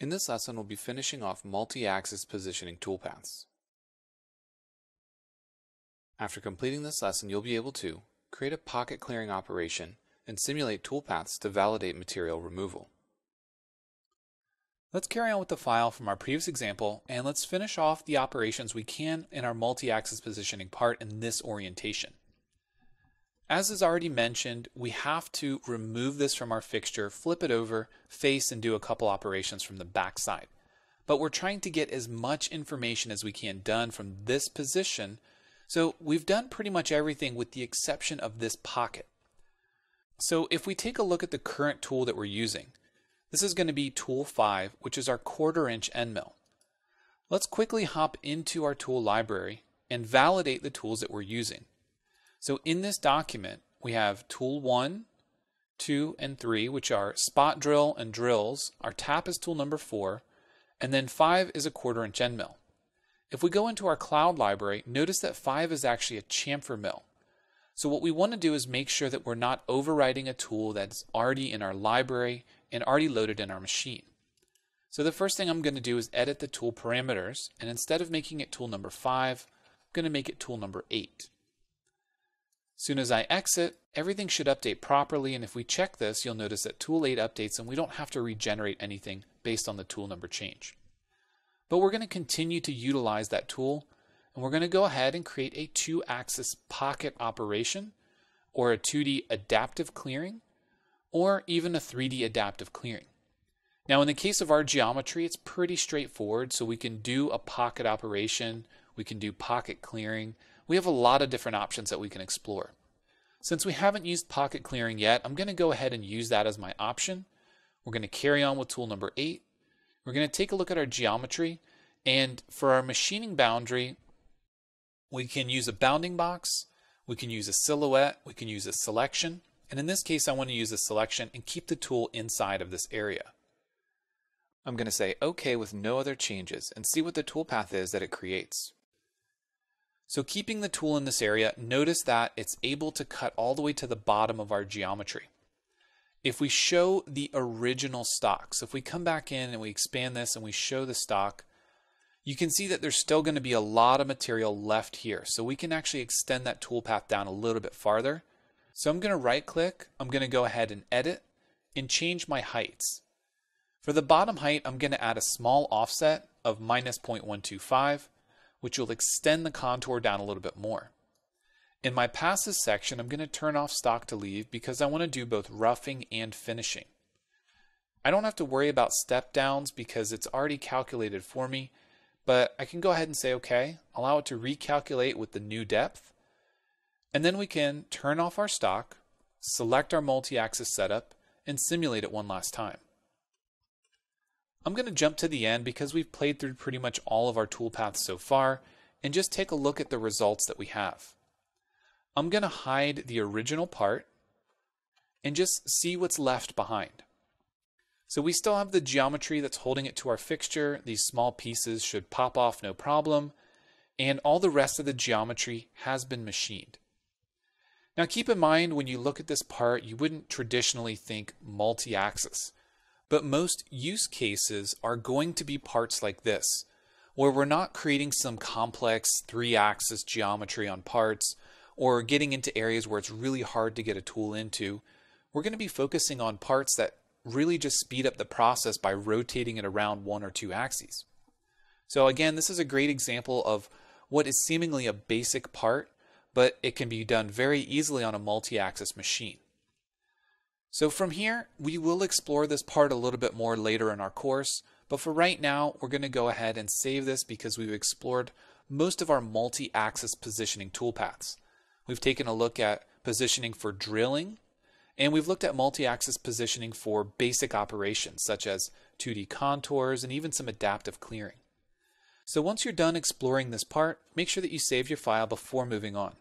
In this lesson, we'll be finishing off multi-axis positioning toolpaths. After completing this lesson, you'll be able to create a pocket clearing operation and simulate toolpaths to validate material removal. Let's carry on with the file from our previous example and let's finish off the operations we can in our multi-axis positioning part in this orientation. As is already mentioned, we have to remove this from our fixture, flip it over, face, and do a couple operations from the back side. But we're trying to get as much information as we can done from this position, so we've done pretty much everything with the exception of this pocket. So if we take a look at the current tool that we're using, this is going to be tool 5, which is our quarter inch end mill. Let's quickly hop into our tool library and validate the tools that we're using. So in this document, we have tool 1, 2, and 3, which are spot drill and drills. Our tap is tool number 4, and then 5 is a quarter inch end mill. If we go into our cloud library, notice that 5 is actually a chamfer mill. So what we want to do is make sure that we're not overwriting a tool that's already in our library and already loaded in our machine. So the first thing I'm going to do is edit the tool parameters, and instead of making it tool number 5, I'm going to make it tool number 8. Soon as I exit, everything should update properly, and if we check this, you'll notice that Tool 8 updates and we don't have to regenerate anything based on the tool number change. But we're going to continue to utilize that tool, and we're going to go ahead and create a two-axis pocket operation, or a 2D adaptive clearing, or even a 3D adaptive clearing. Now in the case of our geometry, it's pretty straightforward, so we can do a pocket operation, we can do pocket clearing, we have a lot of different options that we can explore. Since we haven't used pocket clearing yet, I'm going to go ahead and use that as my option. We're going to carry on with tool number 8. We're going to take a look at our geometry, and for our machining boundary, we can use a bounding box, we can use a silhouette, we can use a selection, and in this case I want to use a selection and keep the tool inside of this area. I'm going to say OK with no other changes and see what the toolpath is that it creates. So keeping the tool in this area, notice that it's able to cut all the way to the bottom of our geometry. If we show the original stock, so if we come back in and we expand this and we show the stock, you can see that there's still going to be a lot of material left here. So we can actually extend that toolpath down a little bit farther. So I'm going to right click, I'm going to go ahead and edit and change my heights. For the bottom height, I'm going to add a small offset of minus 0.125 which will extend the contour down a little bit more. In my passes section, I'm going to turn off stock to leave because I want to do both roughing and finishing. I don't have to worry about step downs because it's already calculated for me, but I can go ahead and say OK, allow it to recalculate with the new depth, and then we can turn off our stock, select our multi-axis setup, and simulate it one last time. I'm going to jump to the end because we've played through pretty much all of our toolpaths so far and just take a look at the results that we have. I'm going to hide the original part and just see what's left behind. So we still have the geometry that's holding it to our fixture. These small pieces should pop off no problem. And all the rest of the geometry has been machined. Now keep in mind when you look at this part, you wouldn't traditionally think multi-axis. But most use cases are going to be parts like this, where we're not creating some complex three axis geometry on parts or getting into areas where it's really hard to get a tool into. We're going to be focusing on parts that really just speed up the process by rotating it around one or two axes. So again, this is a great example of what is seemingly a basic part, but it can be done very easily on a multi-axis machine. So from here, we will explore this part a little bit more later in our course, but for right now, we're going to go ahead and save this because we've explored most of our multi-axis positioning toolpaths. We've taken a look at positioning for drilling, and we've looked at multi-axis positioning for basic operations such as 2D contours and even some adaptive clearing. So once you're done exploring this part, make sure that you save your file before moving on.